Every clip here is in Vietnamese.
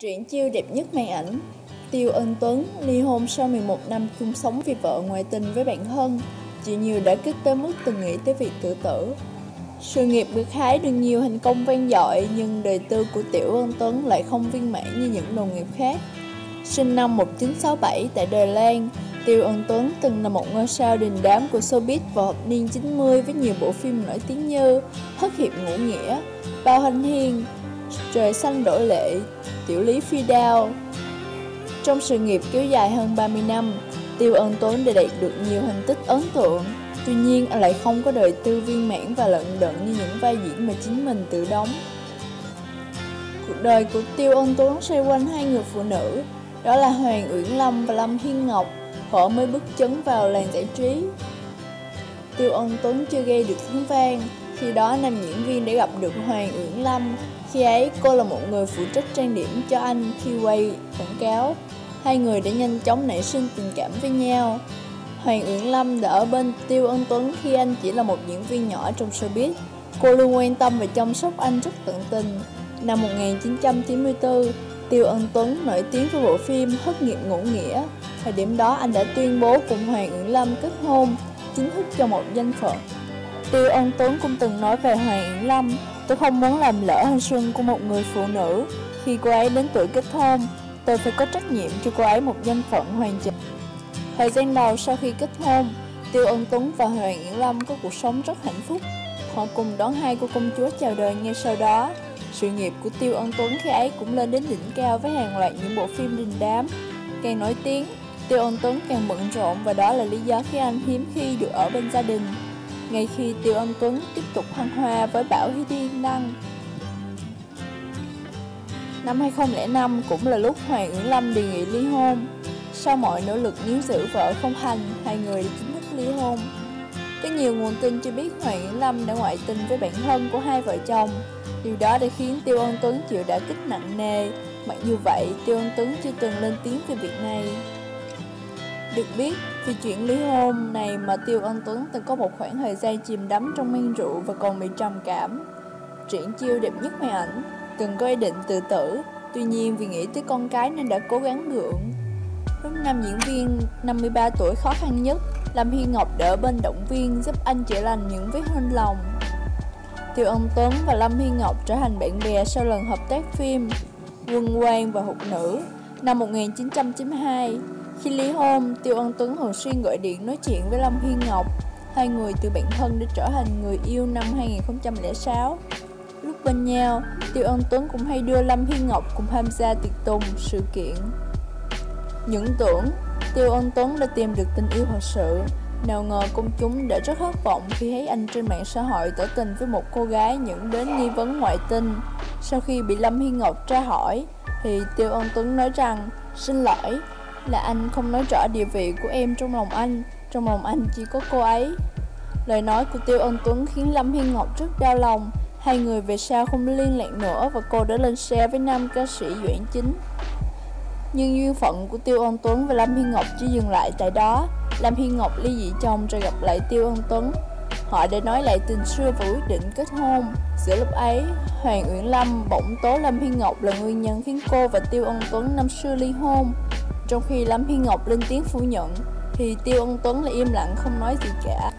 Truyện chiêu đẹp nhất màn ảnh. Tiêu Ân Tuấn ly hôn sau 11 năm chung sống vì vợ ngoại tình với bạn thân Chị nhiều đã kích tới mức từng nghĩ tới việc tự tử. Sự nghiệp được hái được nhiều thành công vang dội Nhưng đời tư của Tiểu Ân Tuấn lại không viên mãn như những đồng nghiệp khác. Sinh năm 1967 tại Đài Loan Tiêu Ân Tuấn từng là một ngôi sao đình đám của showbiz vào thập niên 90 với nhiều bộ phim nổi tiếng như Hất hiệp ngũ nghĩa, Bao Hành Hiên, Trời xanh đổi lệ, Tiểu lý phi đao Trong sự nghiệp kéo dài hơn 30 năm, Tiêu Ân tốn đã đạt được nhiều thành tích ấn tượng. Tuy nhiên anh lại không có đời tư viên mãn và lận đận như những vai diễn mà chính mình tự đóng. Cuộc đời của Tiêu Ân tốn xoay quanh hai người phụ nữ Đó là Hoàng Uyển Lâm và Lâm Hiên Ngọc. Họ mới bước chấn vào làng giải trí. Tiêu Ân Tuấn chưa gây được tiếng vang khi đó nam diễn viên đã gặp được Hoàng Uyển Lâm khi ấy, cô là một người phụ trách trang điểm cho anh khi quay quảng cáo. Hai người đã nhanh chóng nảy sinh tình cảm với nhau. Hoàng Uyển Lâm đã ở bên Tiêu Ân Tuấn khi anh chỉ là một diễn viên nhỏ trong showbiz. Cô luôn quan tâm và chăm sóc anh rất tận tình. Năm 1994, Tiêu Ân Tuấn nổi tiếng với bộ phim Hất nghiệp ngũ nghĩa. Thời điểm đó anh đã tuyên bố cùng Hoàng Uyển Lâm kết hôn, chính thức cho một danh phận. Tiêu Ân Tuấn cũng từng nói về Hoàng Yến Lâm Tôi không muốn làm lỡ thanh xuân của một người phụ nữ. Khi cô ấy đến tuổi kết hôn Tôi phải có trách nhiệm cho cô ấy một danh phận hoàn chỉnh. Thời gian đầu sau khi kết hôn Tiêu Ân Tuấn và Hoàng Yển Lâm có cuộc sống rất hạnh phúc. Họ cùng đón hai cô công chúa chào đời ngay sau đó. Sự nghiệp của Tiêu Ân Tuấn khi ấy cũng lên đến đỉnh cao với hàng loạt những bộ phim đình đám. Càng nổi tiếng, Tiêu Ân Tuấn càng bận rộn và đó là lý do khi anh hiếm khi được ở bên gia đình ngay khi Tiêu Ân Tuấn tiếp tục hăng hoa với Bảo Hy Thiên Đăng. Năm 2005 cũng là lúc Hoàng Uyển Lâm đề nghị ly hôn. Sau mọi nỗ lực níu giữ vợ không thành, hai người đã chính thức ly hôn. Có nhiều nguồn tin cho biết Hoàng Uyển Lâm đã ngoại tình với bạn thân của hai vợ chồng. Điều đó đã khiến Tiêu Ân Tuấn chịu đả kích nặng nề. Mặc dù vậy, Tiêu Ân Tuấn chưa từng lên tiếng về việc này. Được biết, vì chuyện ly hôn này mà Tiêu Ân Tuấn từng có một khoảng thời gian chìm đắm trong men rượu và còn bị trầm cảm. Triển chiêu đẹp nhất màn ảnh, từng có ý định tự tử, tuy nhiên vì nghĩ tới con cái nên đã cố gắng gượng. Lúc năm diễn viên 53 tuổi khó khăn nhất, Lâm Hi Ngọc đỡ bên động viên giúp anh chữa lành những vết hên lòng. Tiêu Ân Tuấn và Lâm Hi Ngọc trở thành bạn bè sau lần hợp tác phim Quân Quang và Hụt Nữ năm 1992. Khi ly hôn, Tiêu Ân Tuấn thường xuyên gọi điện nói chuyện với Lâm Hiên Ngọc. Hai người từ bạn thân đã trở thành người yêu năm 2006. Lúc bên nhau, Tiêu Ân Tuấn cũng hay đưa Lâm Hiên Ngọc cùng tham gia tiệc tùng, sự kiện. Những tưởng Tiêu Ân Tuấn đã tìm được tình yêu thật sự, nào ngờ công chúng đã rất thất vọng khi thấy anh trên mạng xã hội tỏ tình với một cô gái những đến nghi vấn ngoại tình. Sau khi bị Lâm Hiên Ngọc tra hỏi, thì Tiêu Ân Tuấn nói rằng Xin lỗi, là anh không nói rõ địa vị của em trong lòng anh Trong lòng anh chỉ có cô ấy. Lời nói của Tiêu Ân Tuấn khiến Lâm Hiên Ngọc rất đau lòng. Hai người về sau không liên lạc nữa và cô đã lên xe với nam ca sĩ Doãn Chính. Nhưng duyên phận của Tiêu Ân Tuấn và Lâm Hiên Ngọc chỉ dừng lại tại đó. Lâm Hiên Ngọc ly dị chồng rồi gặp lại Tiêu Ân Tuấn. Họ đã nói lại tình xưa và quyết định kết hôn. Giữa lúc ấy, Hoàng Uyển Lâm bỗng tố Lâm Hiên Ngọc là nguyên nhân khiến cô và Tiêu Ân Tuấn năm xưa ly hôn. Trong khi Lâm Hiên Ngọc lên tiếng phủ nhận, thì Tiêu Ân Tuấn lại im lặng không nói gì cả.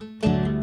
thank you